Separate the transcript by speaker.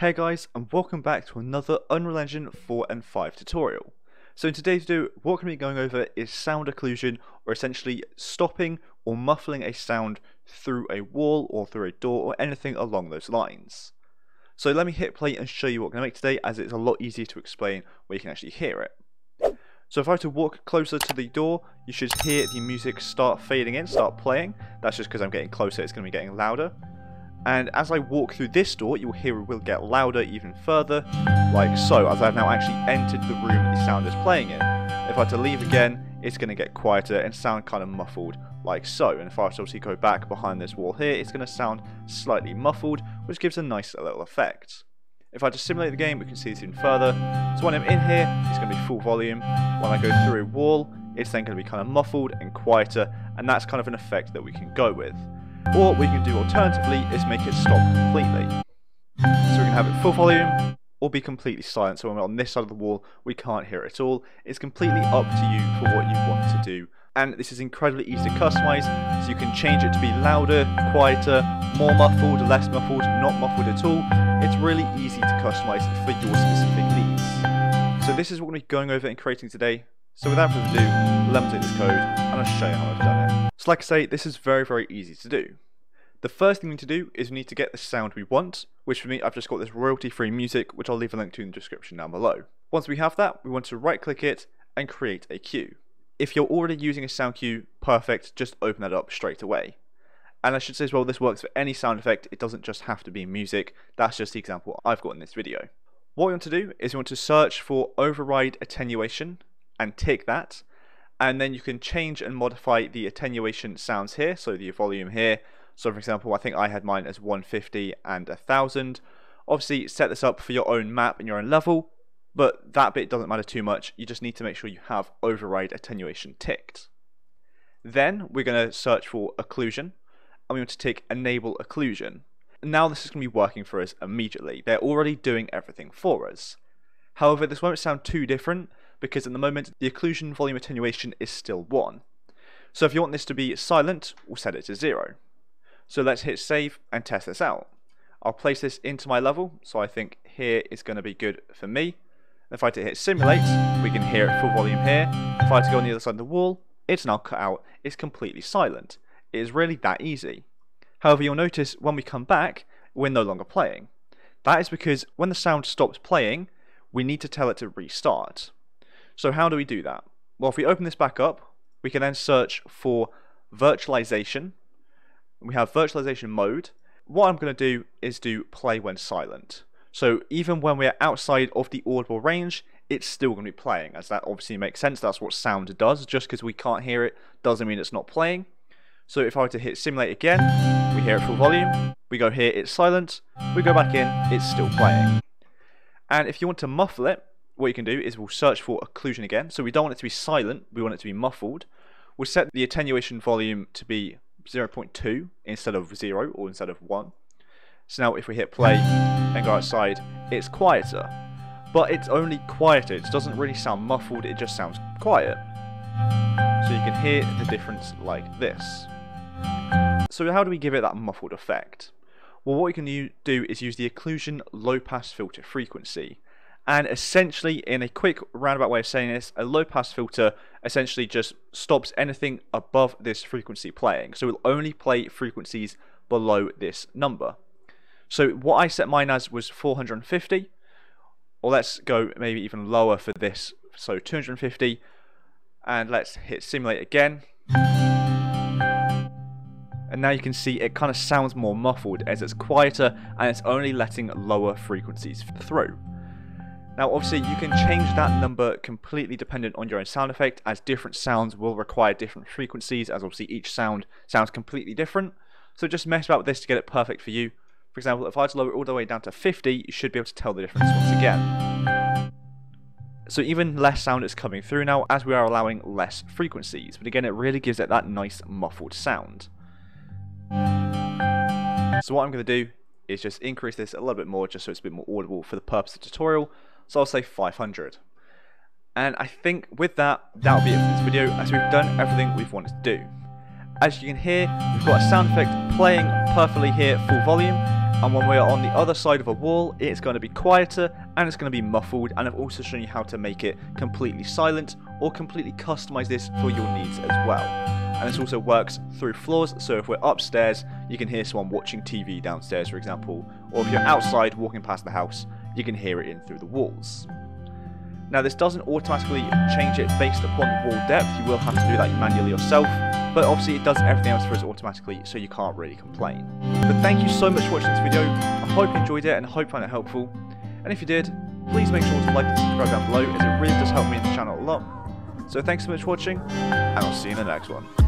Speaker 1: Hey guys and welcome back to another Unreal Engine 4 and 5 tutorial. So in today's video what we're going to be going over is sound occlusion or essentially stopping or muffling a sound through a wall or through a door or anything along those lines. So let me hit play and show you what we're going to make today as it's a lot easier to explain where you can actually hear it. So if I were to walk closer to the door, you should hear the music start fading in, start playing. That's just because I'm getting closer, it's going to be getting louder. And as I walk through this door, you'll hear it will get louder even further, like so, as I've now actually entered the room the sound is playing in. If I were to leave again, it's going to get quieter and sound kind of muffled, like so. And if I were to obviously go back behind this wall here, it's going to sound slightly muffled, which gives a nice little effect. If I just simulate the game, we can see this even further. So when I'm in here, it's going to be full volume. When I go through a wall, it's then going to be kind of muffled and quieter, and that's kind of an effect that we can go with. Or what we can do alternatively is make it stop completely. So we can have it full volume or be completely silent. So when we're on this side of the wall, we can't hear it at all. It's completely up to you for what you want to do. And this is incredibly easy to customize, so you can change it to be louder, quieter, more muffled, less muffled, not muffled at all. It's really easy to customize for your specific needs. So this is what we're going over and creating today. So without further ado, let me take this code and I'll show you how I've done it. So like I say, this is very, very easy to do. The first thing we need to do is we need to get the sound we want, which for me, I've just got this royalty-free music, which I'll leave a link to in the description down below. Once we have that, we want to right-click it and create a cue. If you're already using a sound cue, perfect, just open that up straight away. And I should say as well, this works for any sound effect, it doesn't just have to be music, that's just the example I've got in this video. What we want to do is we want to search for override attenuation, and tick that and then you can change and modify the attenuation sounds here so the volume here. So for example I think I had mine as 150 and 1000 obviously set this up for your own map and your own level but that bit doesn't matter too much. You just need to make sure you have override attenuation ticked. Then we're going to search for occlusion and we want to tick enable occlusion. Now this is going to be working for us immediately. They're already doing everything for us. However this won't sound too different because at the moment the occlusion volume attenuation is still 1. So if you want this to be silent, we'll set it to 0. So let's hit save and test this out. I'll place this into my level, so I think here is going to be good for me. If I hit simulate, we can hear it full volume here. If I to go on the other side of the wall, it's now cut out, it's completely silent. It is really that easy. However, you'll notice when we come back, we're no longer playing. That is because when the sound stops playing, we need to tell it to restart. So how do we do that? Well, if we open this back up, we can then search for virtualization. We have virtualization mode. What I'm going to do is do play when silent. So even when we're outside of the audible range, it's still going to be playing, as that obviously makes sense. That's what sound does. Just because we can't hear it doesn't mean it's not playing. So if I were to hit simulate again, we hear it full volume. We go here, it's silent. We go back in, it's still playing. And if you want to muffle it, what you can do is we'll search for occlusion again. So we don't want it to be silent, we want it to be muffled. We'll set the attenuation volume to be 0.2 instead of 0 or instead of 1. So now if we hit play and go outside, it's quieter. But it's only quieter, it doesn't really sound muffled, it just sounds quiet. So you can hear the difference like this. So how do we give it that muffled effect? Well what we can do is use the occlusion low pass filter frequency. And essentially, in a quick roundabout way of saying this, a low pass filter essentially just stops anything above this frequency playing. So it will only play frequencies below this number. So what I set mine as was 450, or let's go maybe even lower for this, so 250, and let's hit simulate again. And now you can see it kind of sounds more muffled as it's quieter and it's only letting lower frequencies through. Now obviously you can change that number completely dependent on your own sound effect as different sounds will require different frequencies as obviously each sound sounds completely different. So just mess about with this to get it perfect for you. For example, if I was to lower it all the way down to 50, you should be able to tell the difference once again. So even less sound is coming through now as we are allowing less frequencies. But again, it really gives it that nice muffled sound. So what I'm going to do is just increase this a little bit more just so it's a bit more audible for the purpose of the tutorial. So I'll say 500. And I think with that, that'll be it for this video as we've done everything we've wanted to do. As you can hear, we've got a sound effect playing perfectly here full volume, And when we are on the other side of a wall, it's going to be quieter and it's going to be muffled. And I've also shown you how to make it completely silent or completely customize this for your needs as well. And this also works through floors, so if we're upstairs, you can hear someone watching TV downstairs, for example, or if you're outside walking past the house, you can hear it in through the walls. Now this doesn't automatically change it based upon wall depth, you will have to do that manually yourself, but obviously it does everything else for us automatically, so you can't really complain. But thank you so much for watching this video, I hope you enjoyed it and I hope you found it helpful, and if you did, please make sure to like and subscribe down below as it really does help me and the channel a lot. So thanks so much for watching, and I'll see you in the next one.